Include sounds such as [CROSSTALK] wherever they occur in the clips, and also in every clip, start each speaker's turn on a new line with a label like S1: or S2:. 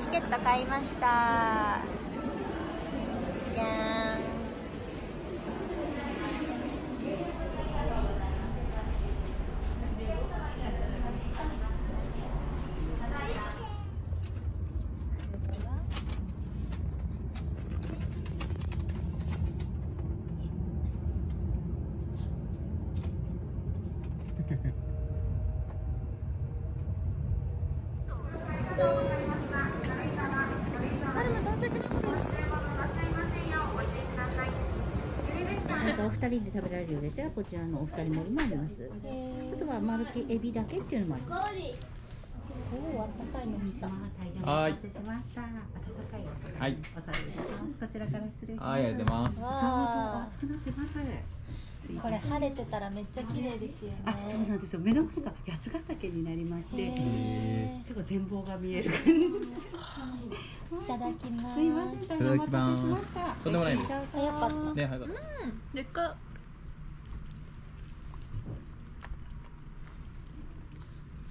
S1: チケット買いました。じゃーん。
S2: なんかお二人で食べられるようでしたらこちらのお二人盛りもあります。あとは丸木エビだけっていうのもあります。
S1: おお、あったかいの。
S2: しました。温かいお皿
S3: はい
S2: こちらから失礼します。
S3: はい、ありがとうございます。
S1: わ
S2: 熱くなってます
S1: あ、これ晴れてたらめっちゃ綺麗ですよね。
S2: あ、そうなんですよ目の前が八ヶ岳になりまして
S1: へ
S2: 結構全貌が見える感じです
S1: ーいただきます。
S2: すいません、
S3: いただきますとんでもないです
S1: 早かった。
S3: ね、はい、
S1: うん、でっか。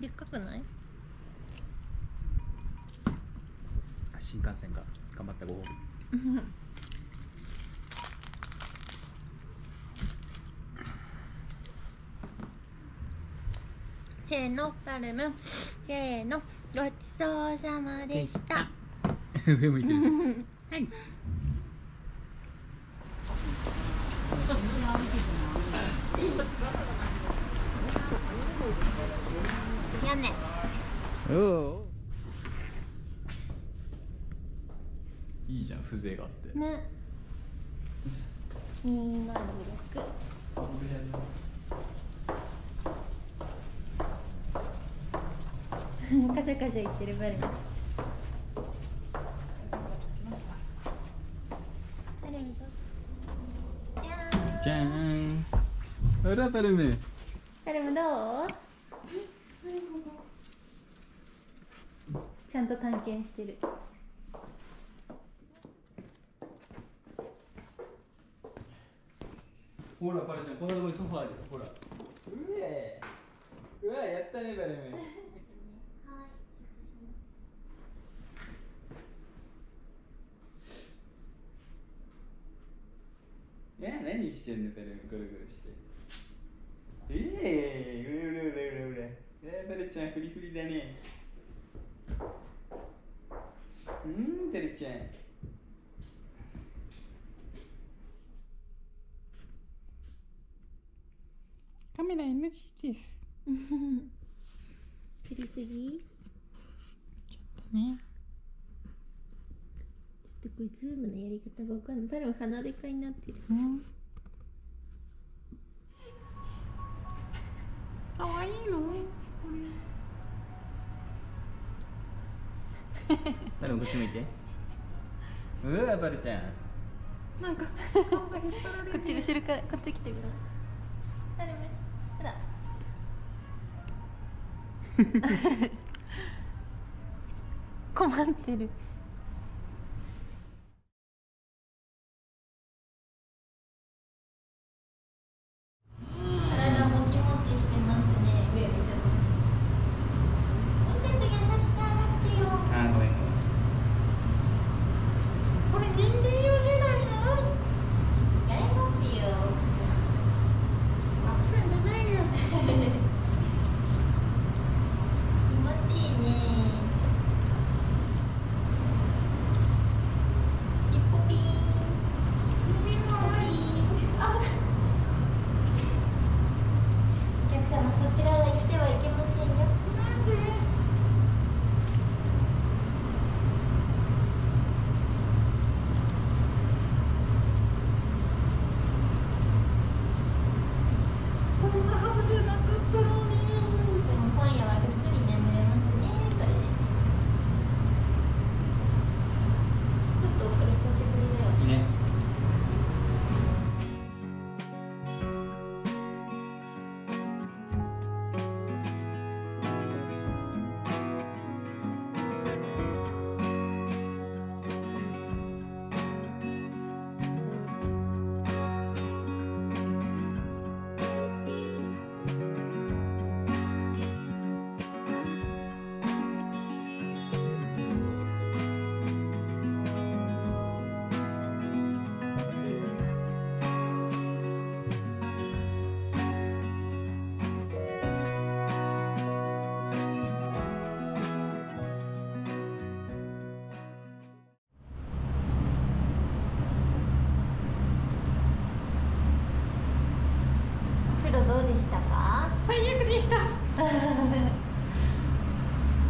S1: でっかくない？
S3: 新幹線が頑張ったご褒美。[LAUGHS]
S1: せーのパルム。せーのごちそうさまでした。[LAUGHS]
S3: 上向いてる。[LAUGHS]
S2: はい。
S3: 屋根いいじゃん風情があって。
S1: ね。206カシャカシャ言ってるバルム。バルムと。じゃーん。
S3: ほら、パルム。
S1: バルムどう？ちゃんと探検してる。
S3: ほら、パルちゃん、こんなとこにソファーあるよ。ほら。うえ。うわ、やったね、パルム。してんの、パルム、ぐるぐるして。ええー、うれうれうれうれうれ。えー、パルちゃん、フリフリだね。うん、パルちゃん。カメラ NG です。
S1: 切りすぎ？
S3: ちょっとね。
S1: ちょっとこれズームのやり方がわかんない。バルム鼻でかになってる。
S3: うん。かわいいの？バルこっち向いて。うわ、バルちゃん。
S1: なんかこっち後ろからこっち来てください。ほら。[LAUGHS] 困ってる。したか？
S2: 最悪でした。[LAUGHS]
S1: で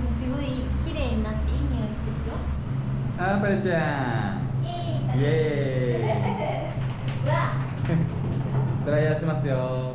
S1: もすごい綺麗になっていい匂いするよ。
S3: あーパレちゃん。
S1: イエーイ。
S3: イエ [LAUGHS]
S1: うわ。
S3: ーイドライヤーしますよ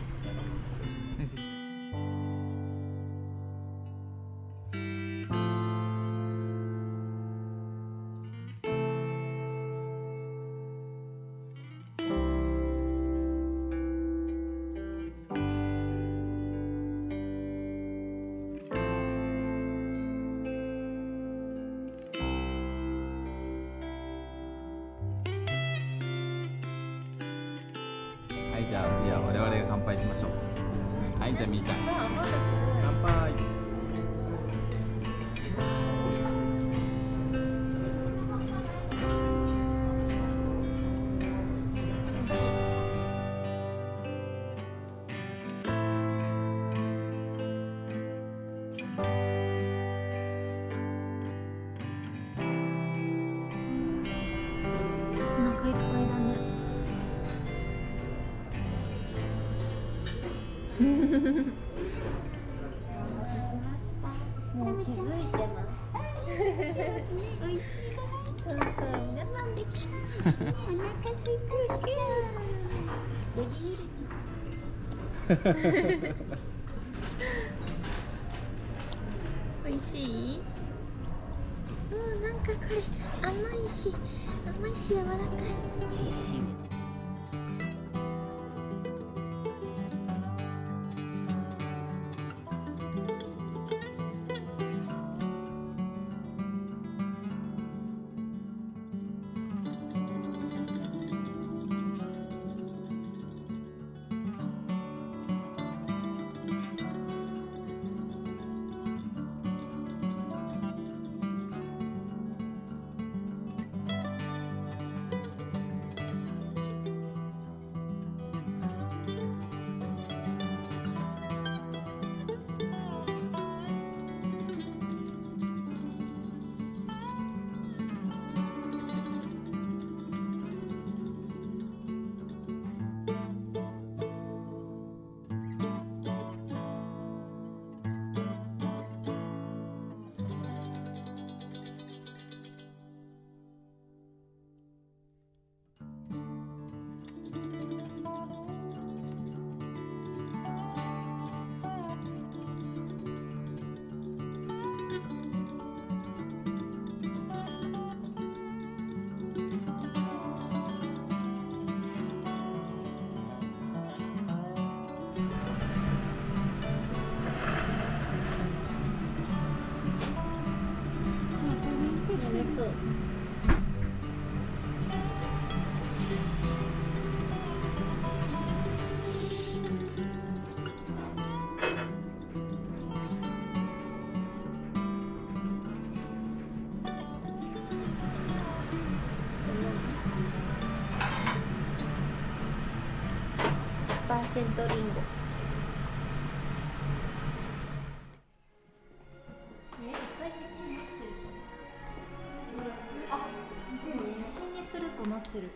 S3: 杯しましょう。はいじゃあみーちゃん。乾杯
S1: もう気づいてます。美味しい？から。そうそう、我慢できない。お腹空いてる。美味しい？うん、なんかこれ甘いし、甘いし柔らかい。リンゴ。あ、写真にするとなってる。